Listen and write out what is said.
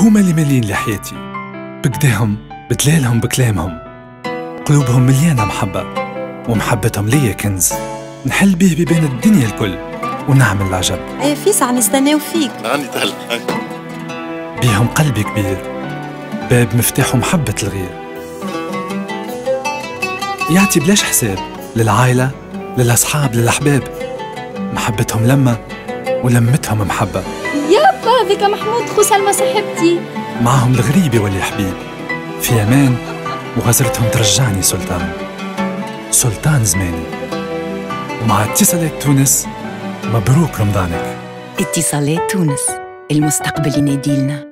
هما اللي مالين لحياتي. بكداهم بدلالهم بكلامهم. قلوبهم مليانة محبة ومحبتهم ليا كنز. نحل بيه بين الدنيا الكل ونعمل العجب. إيه فيس عم يستناو فيك. هاني تهلا بيهم قلبي كبير باب مفتاحه محبة الغير. يعطي بلاش حساب للعائلة للأصحاب للأحباب. محبتهم لما ولمتهم محبة يابا هذيك محمود خو سلمى صاحبتي. معهم الغريب يولي حبيب في أمان وغزرتهم ترجعني سلطان. سلطان زماني. ومع اتصالات تونس مبروك رمضانك. اتصالات تونس المستقبل يناديلنا.